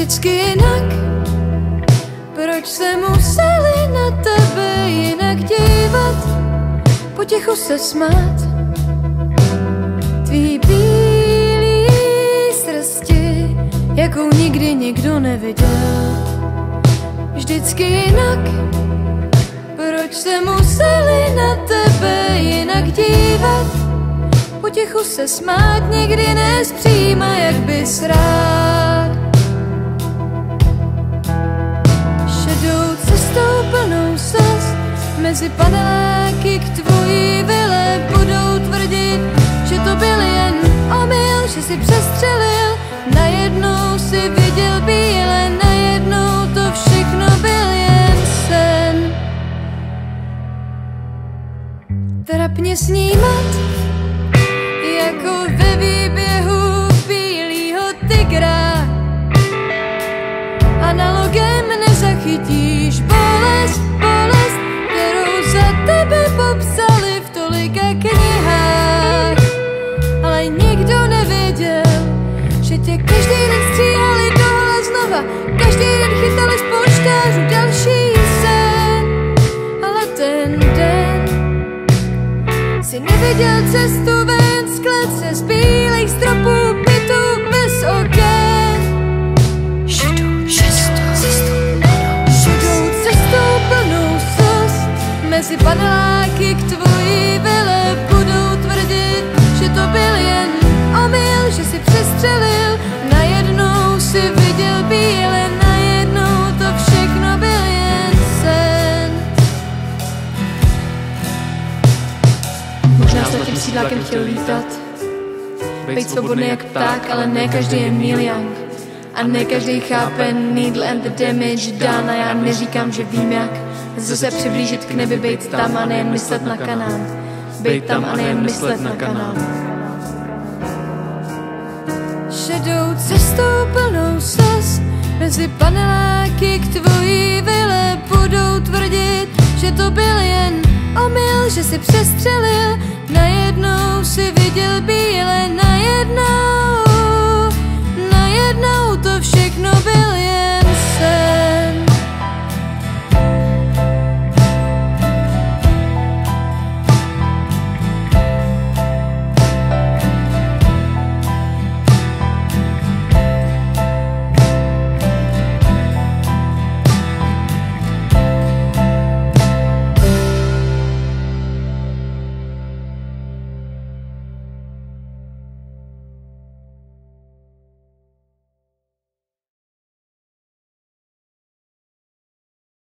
vždycky jinak. Proč se museli na tebe jinak dívat, potichu se smát? Tvý bílý srsti, jakou nikdy nikdo neviděl. Vždycky jinak, proč se museli na tebe jinak dívat? Potichu se smát nikdy nespřijíma, jak bys rád. Mezi paneláky k tvojí vile budou tvrdit, že to byl jen omyl, že si přestřelil, najednou si viděl bíle, najednou to všechno byl jen sen. Trapně snímat, jako každý den chytali z polštářů další sen. Ale ten den si neviděl cestu ven z klece z bílých stropů bytu bez oken. Šedou cestou, šedou cestou plnou slz mezi paneláky k tvojí vile budou tvrdit, že to byl jen omyl, že si přestřelil, sídlákem chtěl lítat, být svobodný jak pták, ale ne každý je Young. A ne každý chápe needle and the damage done a já neříkám, že vím jak zase přiblížit k nebi, být tam a nejen myslet na kanál. Být tam a nejen myslet na kanál. Šedou cestou plnou slz Mezi paneláky k tvojí vile budou tvrdit, že to byl jen omyl, že si přestřelil,